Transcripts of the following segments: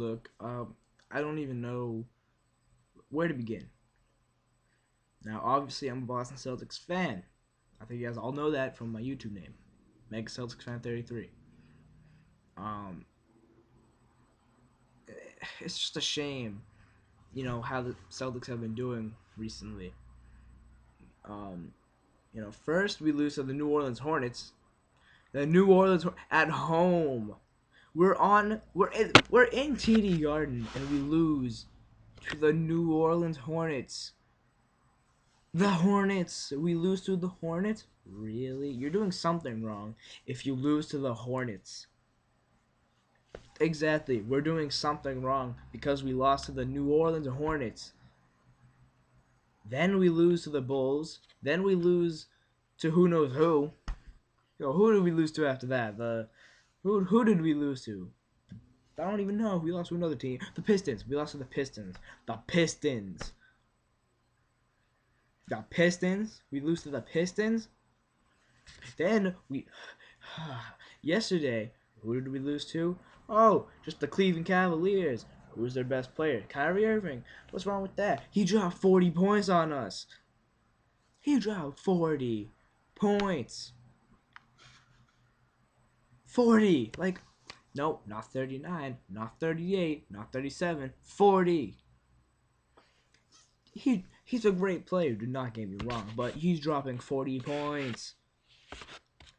look, um, I don't even know where to begin. Now, obviously, I'm a Boston Celtics fan. I think you guys all know that from my YouTube name, Mega Celtics Fan 33. Um, it's just a shame, you know, how the Celtics have been doing recently. Um, you know, first we lose to the New Orleans Hornets. The New Orleans at home. We're on. We're in. We're in TD Garden, and we lose to the New Orleans Hornets. The Hornets. We lose to the Hornets. Really? You're doing something wrong if you lose to the Hornets. Exactly. We're doing something wrong because we lost to the New Orleans Hornets. Then we lose to the Bulls. Then we lose to who knows who. Yo, who do we lose to after that? The who who did we lose to? I don't even know. We lost to another team. The Pistons. We lost to the Pistons. The Pistons. The Pistons. We lose to the Pistons. Then we yesterday, who did we lose to? Oh, just the Cleveland Cavaliers. Who's their best player? Kyrie Irving. What's wrong with that? He dropped 40 points on us. He dropped 40 points. 40. Like, nope, not 39, not 38, not 37, 40. He he's a great player, do not get me wrong, but he's dropping 40 points.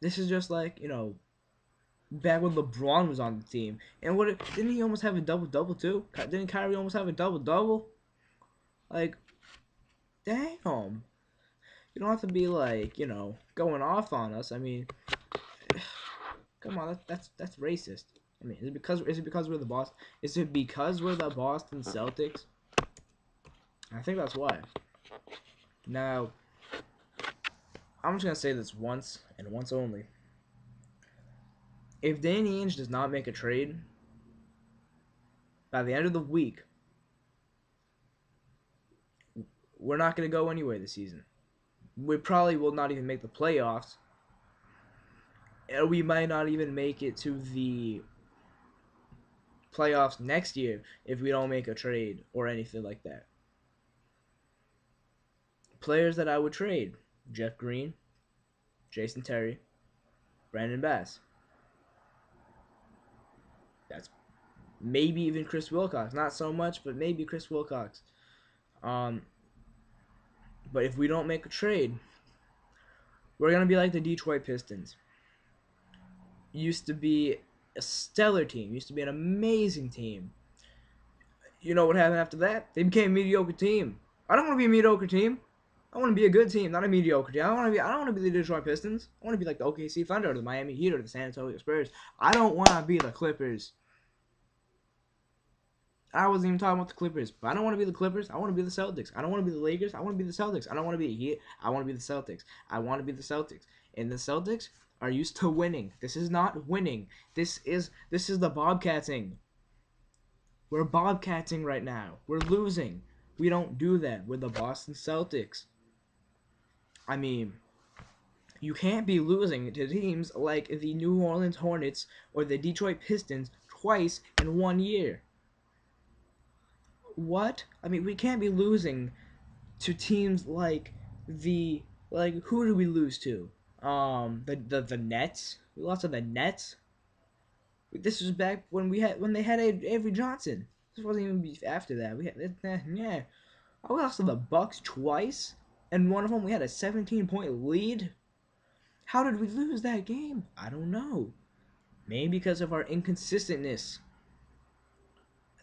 This is just like, you know, back when LeBron was on the team. And what didn't he almost have a double double too? Didn't Kyrie almost have a double double? Like, damn. You don't have to be like, you know, going off on us. I mean, come on, that, that's that's racist. I mean, is it because is it because we're the Boston? Is it because we're the Boston Celtics? I think that's why. Now, I'm just gonna say this once and once only if Danny Ainge does not make a trade by the end of the week, we're not going to go anywhere this season. We probably will not even make the playoffs. And we might not even make it to the playoffs next year if we don't make a trade or anything like that. Players that I would trade Jeff Green, Jason Terry, Brandon Bass. That's maybe even Chris Wilcox. Not so much, but maybe Chris Wilcox. Um, but if we don't make a trade, we're gonna be like the Detroit Pistons. Used to be a stellar team. Used to be an amazing team. You know what happened after that? They became a mediocre team. I don't want to be a mediocre team. I want to be a good team, not a mediocre team. I want to be. I don't want to be the Detroit Pistons. I want to be like the OKC Thunder, or the Miami Heat, or the San Antonio Spurs. I don't want to be the Clippers. I wasn't even talking about the Clippers, but I don't want to be the Clippers. I want to be the Celtics. I don't want to be the Lakers. I want to be the Celtics. I don't want to be the Heat. I want to be the Celtics. I want to be the Celtics. And the Celtics are used to winning. This is not winning. This is this is the bobcatting. We're bobcatting right now. We're losing. We don't do that. We're the Boston Celtics. I mean, you can't be losing to teams like the New Orleans Hornets or the Detroit Pistons twice in one year what? I mean, we can't be losing to teams like the like who did we lose to? Um, the the the Nets. We lost to the Nets. This was back when we had when they had Avery Johnson. This wasn't even after that. We had eh, yeah. I lost to the Bucks twice, and one of them we had a 17 point lead. How did we lose that game? I don't know. Maybe because of our inconsistentness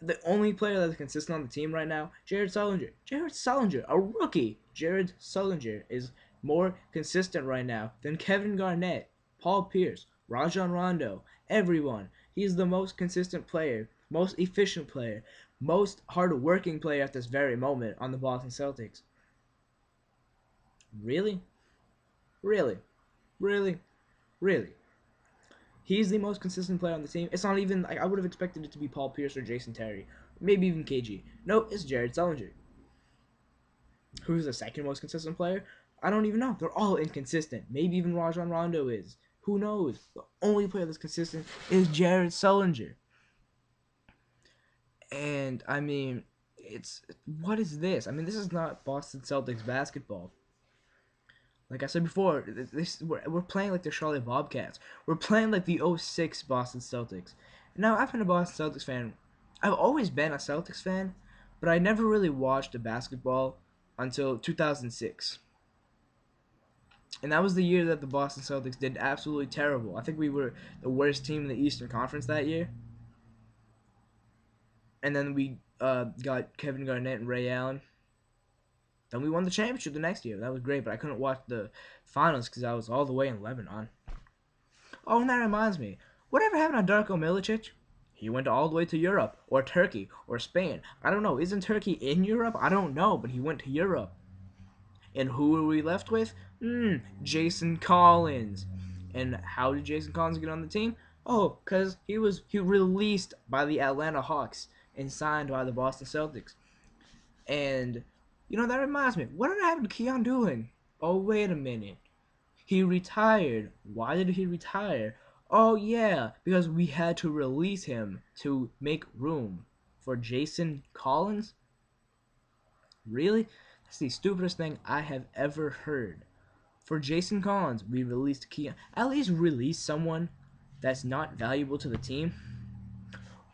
the only player that's consistent on the team right now, Jared Sullinger. Jared Sullinger, a rookie. Jared Sullinger is more consistent right now than Kevin Garnett, Paul Pierce, Rajon Rondo, everyone. He's the most consistent player, most efficient player, most hard-working player at this very moment on the Boston Celtics. Really? Really? Really? Really? He's the most consistent player on the team. It's not even like I would have expected it to be Paul Pierce or Jason Terry, maybe even KG. No, it's Jared Sullinger. Who's the second most consistent player? I don't even know. They're all inconsistent. Maybe even Rajon Rondo is. Who knows? The only player that's consistent is Jared Sullinger. And I mean, it's what is this? I mean, this is not Boston Celtics basketball. Like I said before, this we're, we're playing like the Charlotte Bobcats. We're playing like the 06 Boston Celtics. Now, I've been a Boston Celtics fan. I've always been a Celtics fan, but I never really watched a basketball until 2006. And that was the year that the Boston Celtics did absolutely terrible. I think we were the worst team in the Eastern Conference that year. And then we uh, got Kevin Garnett and Ray Allen. Then we won the championship the next year. That was great, but I couldn't watch the finals because I was all the way in Lebanon. Oh, and that reminds me. Whatever happened to Darko Milicic? He went all the way to Europe, or Turkey, or Spain. I don't know. Isn't Turkey in Europe? I don't know, but he went to Europe. And who were we left with? Hmm, Jason Collins. And how did Jason Collins get on the team? Oh, because he was he released by the Atlanta Hawks and signed by the Boston Celtics. And you know, that reminds me. What did happen to Keyon Dooling? Oh, wait a minute. He retired. Why did he retire? Oh, yeah, because we had to release him to make room for Jason Collins? Really? That's the stupidest thing I have ever heard. For Jason Collins, we released Keyon. At least release someone that's not valuable to the team.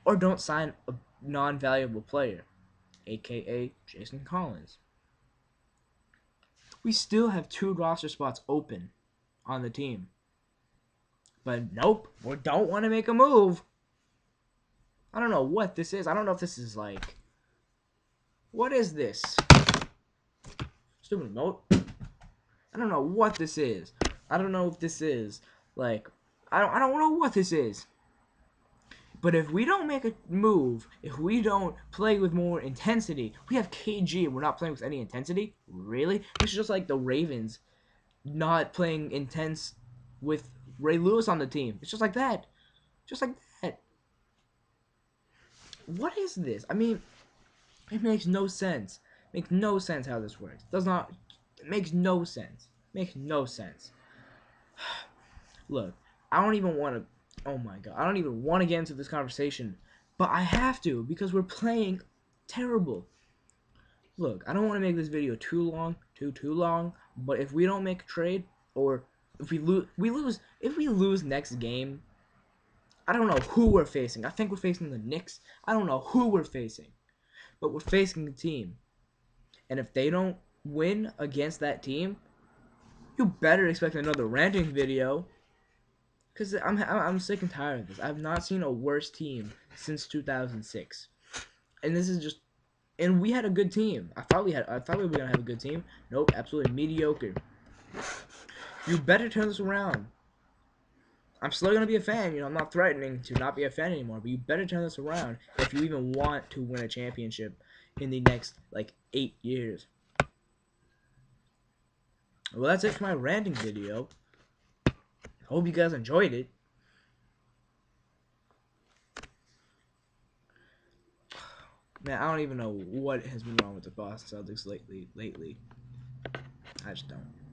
Or don't sign a non valuable player, aka Jason Collins we still have two roster spots open on the team. But nope, we don't want to make a move. I don't know what this is. I don't know if this is like. What is this? Stupid note. I don't know what this is. I don't know if this is like. I don't. I don't know what this is. But if we don't make a move, if we don't play with more intensity, we have KG and we're not playing with any intensity? Really? This is just like the Ravens not playing intense with Ray Lewis on the team. It's just like that. Just like that. What is this? I mean, it makes no sense. Makes no sense how this works. Does not. It makes no sense. Makes no sense. Look, I don't even want to oh my god, I don't even want to get into this conversation, but I have to because we're playing terrible. Look, I don't want to make this video too long, too too long, but if we don't make a trade or if we lose, we lose. If we lose next game, I don't know who we're facing. I think we're facing the Knicks. I don't know who we're facing, but we're facing the team. And if they don't win against that team, you better expect another ranting video because I'm I'm sick and tired of this. I've not seen a worse team since 2006, and this is just. And we had a good team. I thought we had. I thought we were gonna have a good team. Nope, absolutely mediocre. You better turn this around. I'm still gonna be a fan. You know, I'm not threatening to not be a fan anymore. But you better turn this around if you even want to win a championship in the next like eight years. Well, that's it for my ranting video. Hope you guys enjoyed it. Man, I don't even know what has been wrong with the Boston Celtics lately. Lately, I just don't.